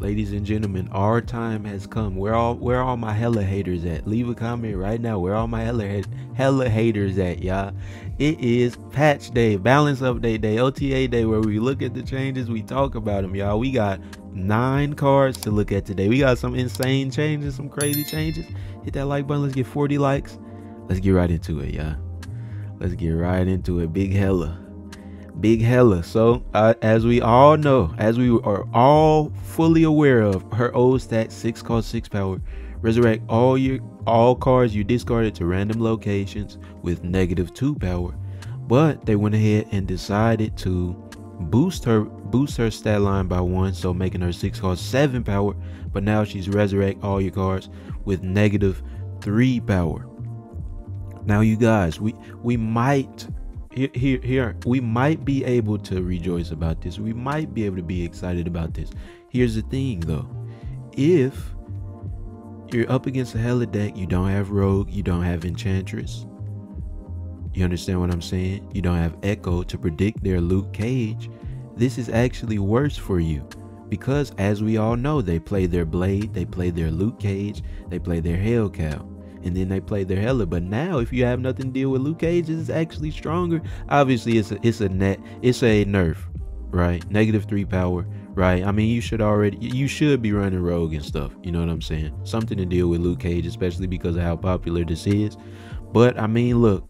ladies and gentlemen, our time has come. Where all where all my Hela haters at? Leave a comment right now. Where all my Hela Hela haters at, y'all? It is patch day, balance update day, OTA day, where we look at the changes, we talk about them, y'all. We got nine cards to look at today. We got some insane changes, some crazy changes. Hit that like button. Let's get 40 likes. Let's get right into it, y'all. Let's get right into it. Big Hela. Big Hela. So, uh, as we all know, as we are all fully aware of, her old stat, 6 cost 6 power. Resurrect all your all cards you discarded to random locations with negative 2 power. But they went ahead and decided to boost her boost her stat line by one, so making her 6 cost 7 power. But now she's resurrect all your cards with negative 3 power. Now you guys, we we might here, here, here, we might be able to rejoice about this. We might be able to be excited about this. Here's the thing though. If you're up against a Hela deck, you don't have rogue, you don't have enchantress. You understand what I'm saying? You don't have echo to predict their Luke Cage. This is actually worse for you. Because as we all know, they play their blade, they play their Luke Cage, they play their Hellcow and then they play their Hela. But now, if you have nothing to deal with, Luke Cage is actually stronger. Obviously, it's a it's a net it's a nerf, right? Negative three power, right? I mean, you should already you should be running rogue and stuff. You know what I'm saying? Something to deal with Luke Cage, especially because of how popular this is. But I mean, look,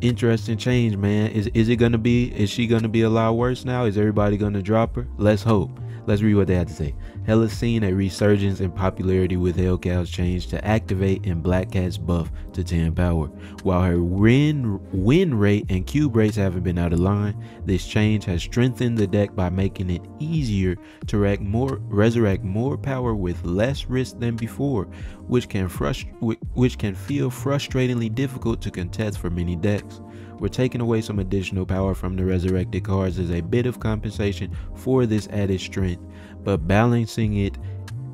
interesting change, man. Is is it gonna be? Is she gonna be a lot worse now? Is everybody gonna drop her? Let's hope. Let's read what they had to say. Hela has seen a resurgence in popularity with Hellcow's change to activate and Black Cat's buff to 10 power. While her win, win rate and cube rates haven't been out of line, this change has strengthened the deck by making it easier to more, resurrect more power with less risk than before, which can, frust- which can feel frustratingly difficult to contest for many decks. We're taking away some additional power from the resurrected cards as a bit of compensation for this added strength, but balancing it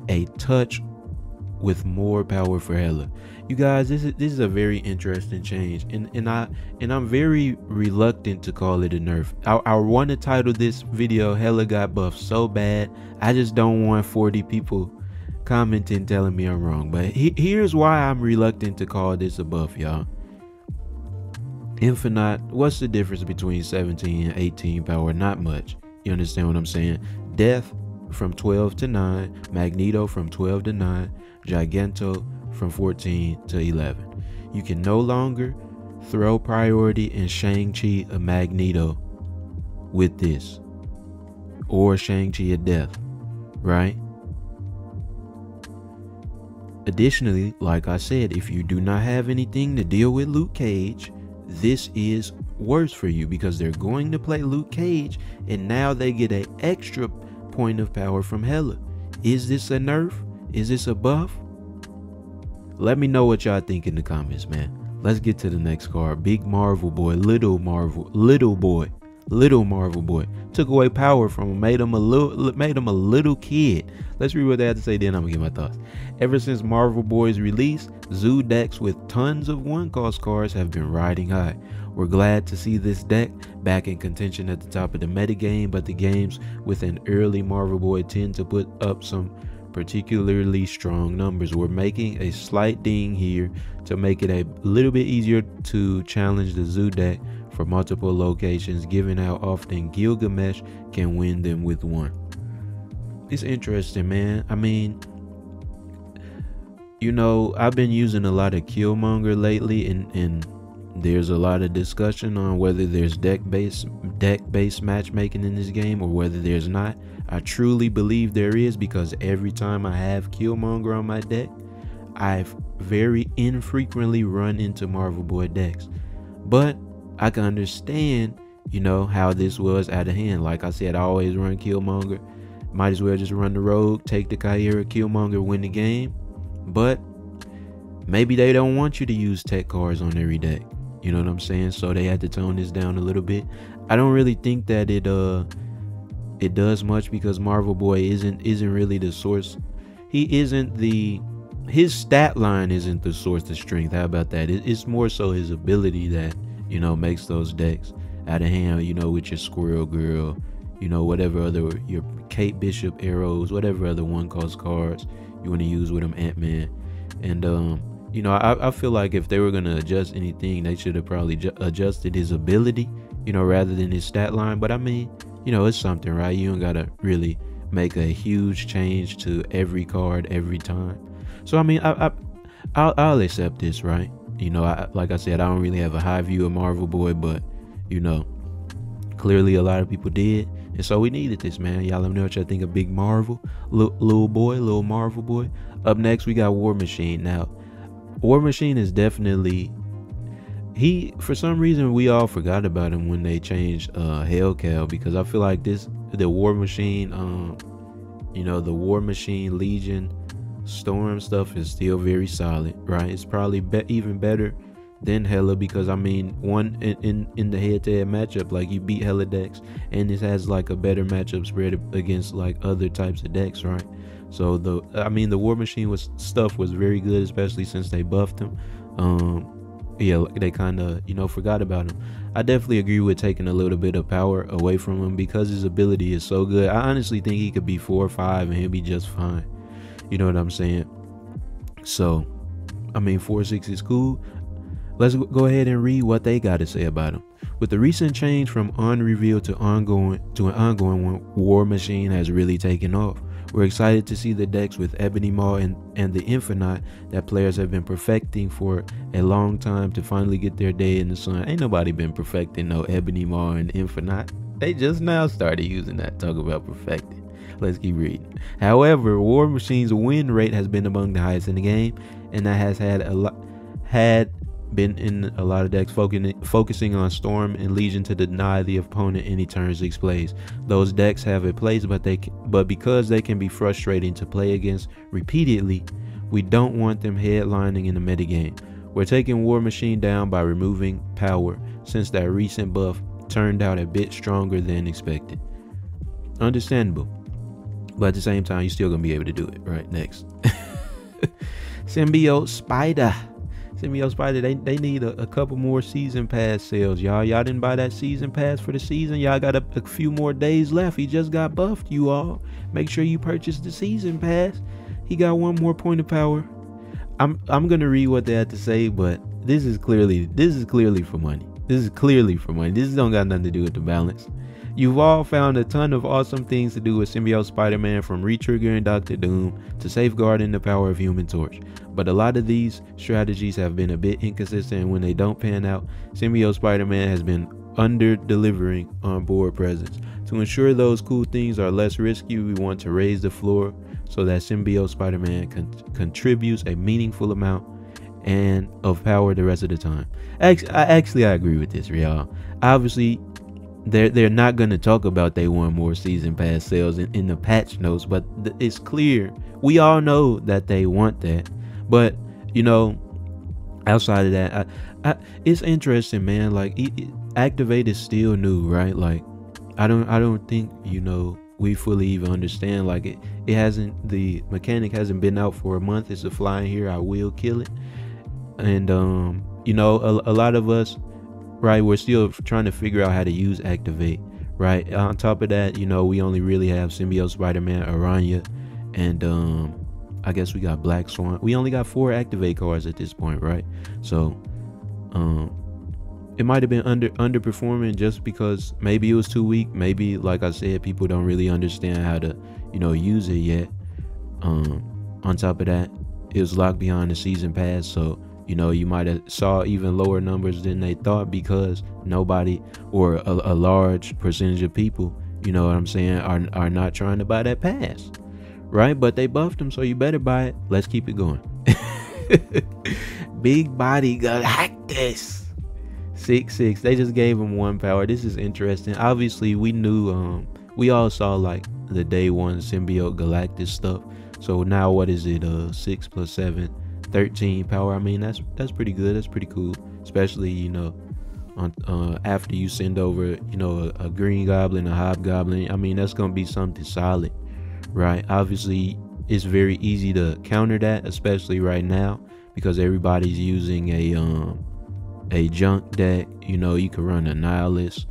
a touch with more power for Hela. You guys, this is this is a very interesting change, and and I and I'm very reluctant to call it a nerf. I, I want to title this video "Hela got buffed so bad." I just don't want 40 people commenting telling me I'm wrong. But he, here's why I'm reluctant to call this a buff, y'all. Infinite, what's the difference between 17 and 18 power? Not much. You understand what I'm saying? Death from 12 to 9, Magneto from 12 to 9, Giganto from 14 to 11. You can no longer throw priority in Shang-Chi a Magneto with this. Or Shang-Chi a Death, right? Additionally, like I said, if you do not have anything to deal with Luke Cage, this is worse for you because they're going to play Luke Cage and now they get an extra point of power from Hela. Is this a nerf? Is this a buff? Let me know what y'all think in the comments, man. Let's get to the next card. Big Marvel Boy, Little Marvel, Little Boy, Little Marvel Boy. Took away power from him, made him a little, made him a little kid. Let's read what they had to say. Then I'm gonna get my thoughts. Ever since Marvel Boy's release, Zoo decks with tons of one cost cards have been riding high. We're glad to see this deck back in contention at the top of the metagame, but the games with an early Marvel Boy tend to put up some particularly strong numbers. We're making a slight ding here to make it a little bit easier to challenge the Zoo deck for multiple locations, given how often Gilgamesh can win them with one. It's interesting, man. I mean, you know, I've been using a lot of Killmonger lately, and and there's a lot of discussion on whether there's deck based deck based matchmaking in this game or whether there's not. I truly believe there is because every time I have Killmonger on my deck, I've very infrequently run into Marvel Boy decks. But I can understand, you know, how this was out of hand. Like I said, I always run Killmonger. Might as well just run the rogue, take the Kyra Killmonger, win the game. But maybe they don't want you to use tech cards on every deck. You know what I'm saying? So they had to tone this down a little bit. I don't really think that it uh it does much because Marvel Boy isn't isn't really the source. He isn't the his stat line isn't the source of strength. How about that? It, it's more so his ability that you know makes those decks out of hand. You know, with your Squirrel Girl, you know, whatever other your Kate Bishop arrows, whatever other one cost cards you want to use with them Ant Man. And um, you know, I, I feel like if they were gonna adjust anything, they should have probably ju- adjusted his ability, you know, rather than his stat line. But I mean, you know, it's something, right? You don't gotta really make a huge change to every card every time. So I mean, I, I I'll, I'll accept this, right? You know, I, like I said, I don't really have a high view of Marvel Boy, but you know, clearly a lot of people did, and so we needed this, man. Y'all let me know what y'all think of Big Marvel, little, boy, little Marvel boy. Up next, we got War Machine. Now, War Machine is definitely he. For some reason, we all forgot about him when they changed uh, Hellcow because I feel like this the War Machine, um, you know, the War Machine Legion Storm stuff is still very solid, right? It's probably be- even better than Hela because I mean, one in in, in the head-to-head matchup, like you beat Hela decks, and this has like a better matchup spread against like other types of decks, right? So the I mean, the War Machine was stuff was very good, especially since they buffed him. Um, yeah, they kind of you know forgot about him. I definitely agree with taking a little bit of power away from him because his ability is so good. I honestly think he could be four or five and he'll be just fine. You know what I'm saying? So, I mean, four six is cool. Let's go ahead and read what they got to say about him. With the recent change from unrevealed to ongoing to an ongoing one, War Machine has really taken off. We're excited to see the decks with Ebony Maw and, and the Infinite that players have been perfecting for a long time to finally get their day in the sun. Ain't nobody been perfecting no Ebony Maw and Infinite. They just now started using that. Talk about perfecting. Let's keep reading. However, War Machine's win rate has been among the highest in the game, and that has had a lot had been in a lot of decks focusing on Storm and Legion to deny the opponent any turns it plays. Those decks have a place, but they but because they can be frustrating to play against repeatedly, we don't want them headlining in the metagame. We're taking War Machine down by removing power, since that recent buff turned out a bit stronger than expected. Understandable. But at the same time, you're still gonna be able to do it. Right, next. Symbiote Spider. Symbiote Spider, they, they need a, a, couple more season pass sales, y'all. Y'all didn't buy that season pass for the season. Y'all got a, a, few more days left. He just got buffed, you all. Make sure you purchase the season pass. He got one more point of power. I'm I'm gonna read what they had to say, but this is clearly this is clearly for money. This is clearly for money. This don't got nothing to do with the balance. You've all found a ton of awesome things to do with Symbiote Spider Man from retriggering Doctor Doom to safeguarding the power of Human Torch. But a lot of these strategies have been a bit inconsistent, and when they don't pan out, Symbiote Spider Man has been under delivering on board presence. To ensure those cool things are less risky, we want to raise the floor so that Symbiote Spider Man con- contributes a meaningful amount and of power the rest of the time. Actually, I, actually, I agree with this, y'all. Obviously, they're they're not going to talk about they want more season pass sales in, in the patch notes but th- it's clear. We all know that they want that. But you know outside of that I, I, it's interesting man. Like it, it, activate is still new right? Like i don't i don't think you know we fully even understand. Like it it hasn't the mechanic hasn't been out for a month. It's a flying here. I will kill it. And um you know a, a lot of us right? We're still trying to figure out how to use Activate, right? On top of that, you know, we only really have Symbiote Spider-Man, Araña, and um, I guess we got Black Swan. We only got four Activate cards at this point, right? So, um, it might have been under underperforming just because maybe it was too weak. Maybe, like I said, people don't really understand how to, you know, use it yet. Um, on top of that, it was locked behind the season pass, so you know you might have saw even lower numbers than they thought because nobody or a, a, large percentage of people you know what i'm saying are, are not trying to buy that pass right? But they buffed them so you better buy it. Let's keep it going. Big body galactus six six. They just gave him one power. This is interesting. Obviously we knew um we all saw like the day one symbiote galactus stuff. So now what is it uh six plus seven 13 power. I mean, that's that's pretty good. That's pretty cool, especially you know, on uh, after you send over you know a, a green goblin, a hobgoblin. I mean, that's gonna be something solid, right? Obviously, it's very easy to counter that, especially right now because everybody's using a um a junk deck. You know, you can run a nihilist,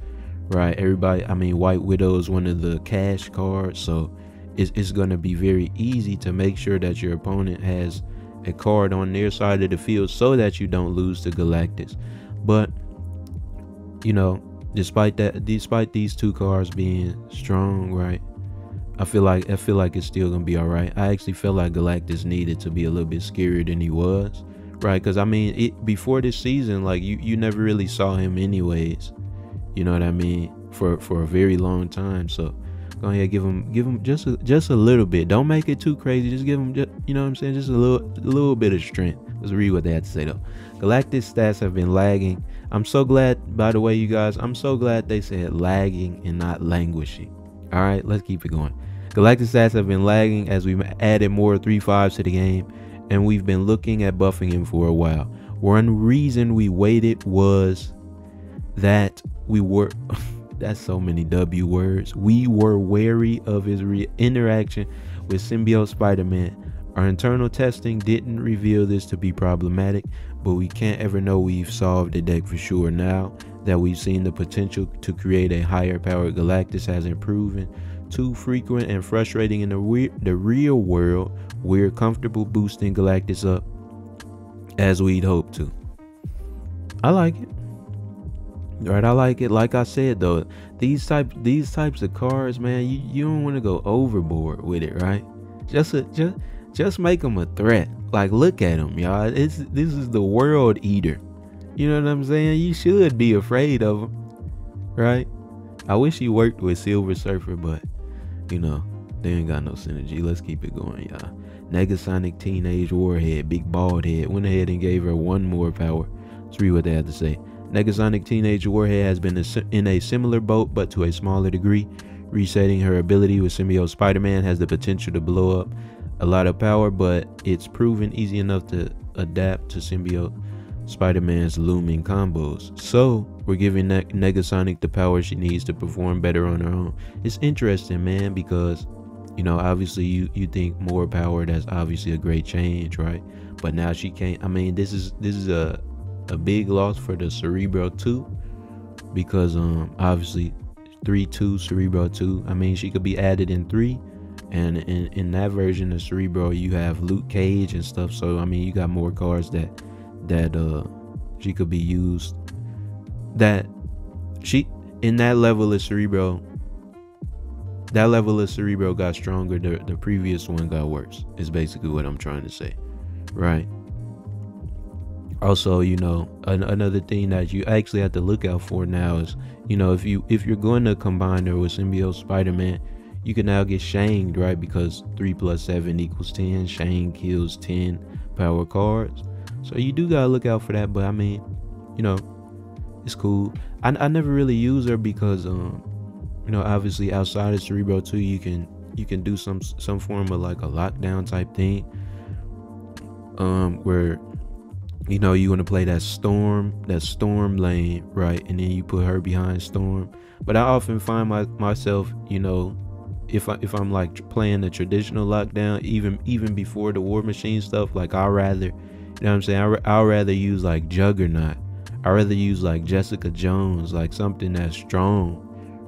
right? Everybody, I mean, White Widow is one of the cash cards, so it's, it's going to be very easy to make sure that your opponent has a card on their side of the field so that you don't lose to Galactus. But, you know, despite that, despite these two cards being strong, right? I feel like I feel like it's still gonna be all right. I actually feel like Galactus needed to be a little bit scarier than he was, right? Because I mean, it before this season, like you you never really saw him anyways. You know what I mean? For for a very long time. So go ahead, give them give him just a, just a little bit. Don't make it too crazy. Just give them just you know what I'm saying, just a little a little bit of strength. Let's read what they had to say though. Galactus stats have been lagging. I'm so glad, by the way, you guys. I'm so glad they said lagging and not languishing. All right, let's keep it going. Galactic stats have been lagging as we've added more 3-5s to the game, and we've been looking at buffing him for a while. One reason we waited was that we were that's so many W words. We were wary of his re- interaction with symbiote Spider-Man. Our internal testing didn't reveal this to be problematic, but we can't ever know we've solved the deck for sure now that we've seen the potential to create a higher powered Galactus hasn't proven too frequent and frustrating in the, re- the real world. We're comfortable boosting Galactus up as we'd hoped to. I like it. Right, I like it. Like I said though, these type these types of cars, man, you, you don't want to go overboard with it, right? Just a, just just make them a threat. Like look at them, y'all. It's this is the world eater. You know what I'm saying? You should be afraid of them, right? I wish he worked with Silver Surfer, but you know they ain't got no synergy. Let's keep it going, y'all. Negasonic Teenage Warhead, big bald head, went ahead and gave her one more power. Let's read what they had to say. Negasonic Teenage Warhead has been in a similar boat, but to a smaller degree. Resetting her ability with Symbiote Spider Man has the potential to blow up a lot of power, but it's proven easy enough to adapt to Symbiote Spider Man's looming combos. So, we're giving ne- Negasonic the power she needs to perform better on her own. It's interesting, man, because you know, obviously you you think more power that's obviously a great change, right? But now she can't I mean, this is this is a a big loss for the Cerebro 2 because um obviously 3 2 Cerebro 2 I mean she could be added in 3 and in, in that version of Cerebro you have Luke Cage and stuff. So I mean you got more cards that that uh she could be used. That she in that level of Cerebro that level of Cerebro got stronger. The, the previous one got worse is basically what I'm trying to say. Right also you know an, another thing that you actually have to look out for now is you know if you if you're going to combine her with symbiote spider-man you can now get shanked right? Because 3 plus 7 equals 10 Shang kills 10 power cards. So you do gotta look out for that but i mean you know it's cool. I, I never really use her because um you know obviously outside of cerebro 2 you can you can do some some form of like a lockdown type thing um where you know, you're gonna play that storm, that storm lane, right? And then you put her behind storm. But I often find my, myself, you know, if I if I'm like playing the traditional lockdown, even even before the war machine stuff, like i'd rather, you know what I'm saying? I I'd rather use like Juggernaut. i'd rather use like Jessica Jones, like something that's strong,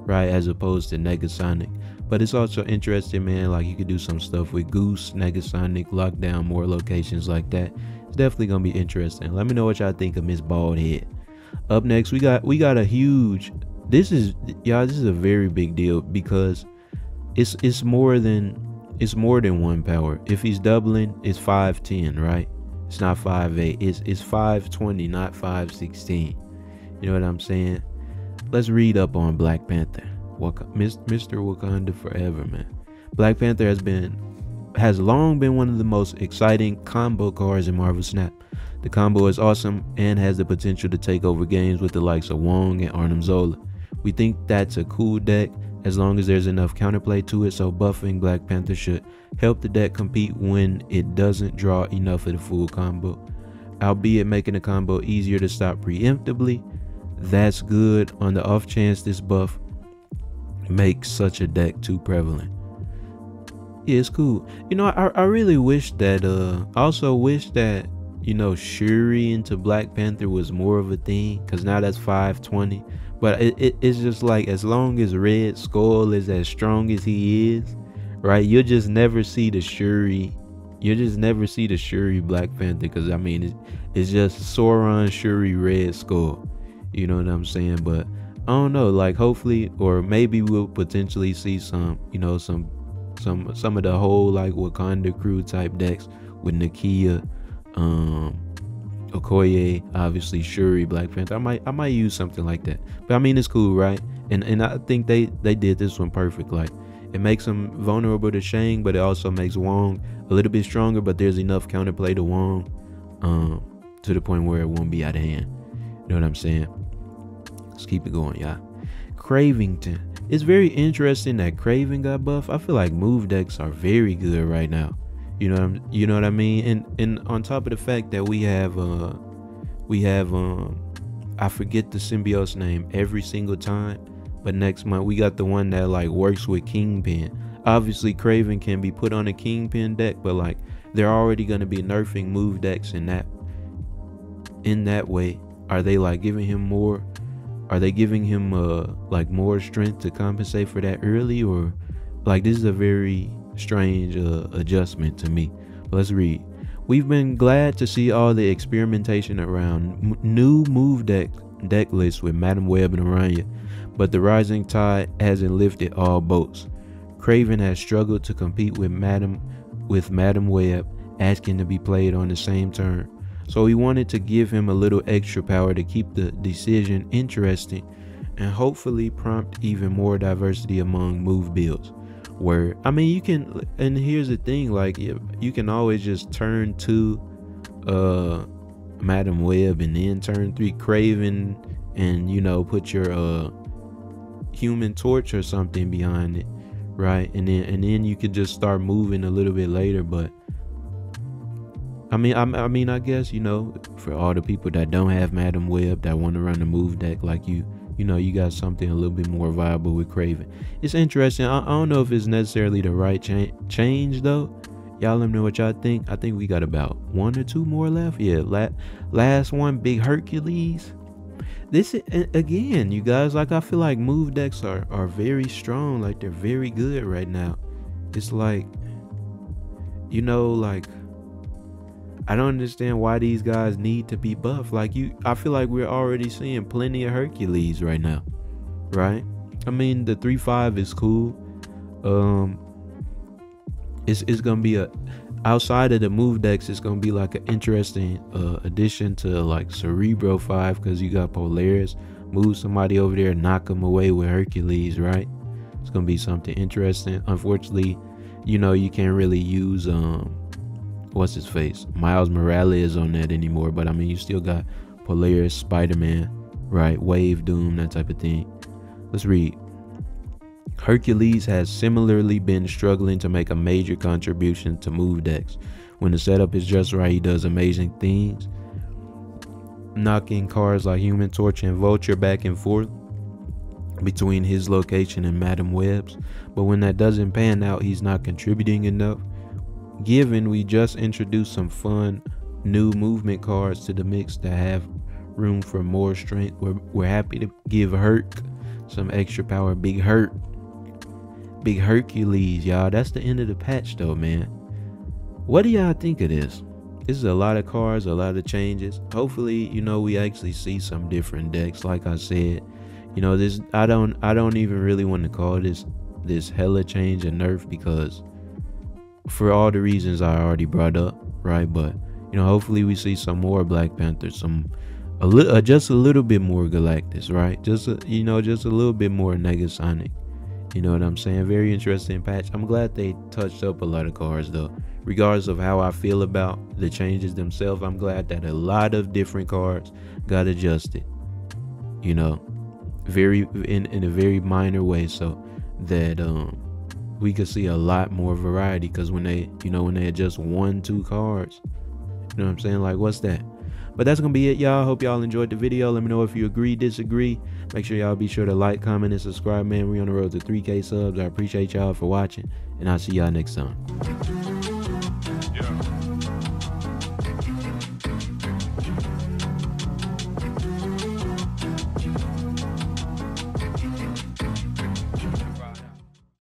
right? As opposed to Negasonic. But it's also interesting, man. Like you could do some stuff with Goose, Negasonic, lockdown, more locations like that definitely gonna be interesting. Let me know what y'all think of Miss Baldhead. Up next, we got we got a huge. This is y'all. This is a very big deal because it's it's more than it's more than one power. If he's doubling, it's five ten, right? It's not five eight. It's it's five twenty, not five sixteen. You know what I'm saying? Let's read up on Black Panther. Mr. Wakanda forever, man. Black Panther has been has long been one of the most exciting combo cards in Marvel Snap. The combo is awesome and has the potential to take over games with the likes of Wong and Arnim Zola. We think that's a cool deck as long as there's enough counterplay to it, so buffing Black Panther should help the deck compete when it doesn't draw enough of the full combo. Albeit making the combo easier to stop preemptively, that's good on the off chance this buff makes such a deck too prevalent yeah, it's cool. You know, I, I really wish that uh I also wish that you know Shuri into Black Panther was more of a thing because now that's 520. But it, it, it's just like as long as Red Skull is as strong as he is, right? You'll just never see the Shuri. You'll just never see the Shuri Black Panther because I mean it's, it's just Sauron Shuri Red Skull. You know what I'm saying? But I don't know. Like hopefully, or maybe we'll potentially see some. You know some some some of the whole like Wakanda crew type decks with Nakia, um, Okoye, obviously Shuri, Black Panther. I might I might use something like that. But I mean it's cool, right? And and I think they they did this one perfect. Like it makes him vulnerable to Shang, but it also makes Wong a little bit stronger. But there's enough counterplay to Wong, um, to the point where it won't be out of hand. You know what I'm saying? Let's keep it going, y'all. Cravington. It's very interesting that Kraven got buff. I feel like move decks are very good right now. You know, you know what I mean. And and on top of the fact that we have uh, we have um, I forget the symbiote's name every single time, but next month we got the one that like works with Kingpin. Obviously, Kraven can be put on a Kingpin deck, but like they're already gonna be nerfing move decks in that in that way. Are they like giving him more? Are they giving him uh like more strength to compensate for that early, or like this is a very strange uh, adjustment to me. let's read. We've been glad to see all the experimentation around new move deck deck lists with Madame Web and Araña, but the rising tide hasn't lifted all boats. Kraven has struggled to compete with Madam with Madame Web, asking to be played on the same turn. So we wanted to give him a little extra power to keep the decision interesting and hopefully prompt even more diversity among move builds. Where I mean you can and here's the thing like you, you can always just turn to uh Madame Web and then turn three Kraven and you know put your uh human torch or something behind it right? And then and then you could just start moving a little bit later but I mean I, I mean I guess you know for all the people that don't have Madame Web that want to run the move deck like you you know, you got something a little bit more viable with Kraven. It's interesting. I, I don't know if it's necessarily the right cha- change though. Y'all let me know what y'all think. I think we got about one or two more left. Yeah, la- last one, Big Hercules. This again, you guys. Like I feel like move decks are are very strong. Like they're very good right now. It's like, you know, like I don't understand why these guys need to be buff. Like you, I feel like we're already seeing plenty of Hercules right now, right? I mean, the three five is cool. Um, it's it's gonna be a outside of the move decks. It's gonna be like an interesting uh, addition to like Cerebro five because you got Polaris. Move somebody over there, knock them away with Hercules, right? It's gonna be something interesting. Unfortunately, you know you can't really use um what's his face Miles Morales is on that anymore. But I mean, you still got Polaris, Spider Man, right? Wave, Doom, that type of thing. Let's read. Hercules has similarly been struggling to make a major contribution to move decks. When the setup is just right, he does amazing things, knocking cards like Human Torch and Vulture back and forth between his location and Madame Web's. But when that doesn't pan out, he's not contributing enough given we just introduced some fun new movement cards to the mix that have room for more strength, we're, we're happy to give Herc some extra power. Big Herc. Big Hercules, y'all. That's the end of the patch, though, man. What do y'all think of this? This is a lot of cards, a lot of changes. Hopefully, you know, we actually see some different decks. Like I said, you know, this I don't I don't even really want to call this this Hela change and nerf because for all the reasons I already brought up, right? But you know, hopefully we see some more Black Panther, some a little, uh, just a little bit more Galactus, right? Just a, you know, just a little bit more Negasonic. You know what I'm saying? Very interesting patch. I'm glad they touched up a lot of cards though. Regardless of how I feel about the changes themselves, I'm glad that a lot of different cards got adjusted. You know, very in in a very minor way, so that um we could see a lot more variety because when they you know when they adjust one two cards you know what i'm saying? Like what's that? But that's gonna be it y'all. Hope y'all enjoyed the video. Let me know if you agree disagree. Make sure y'all be sure to like comment and subscribe man. We on the road to 3k subs. I appreciate y'all for watching and i'll see y'all next time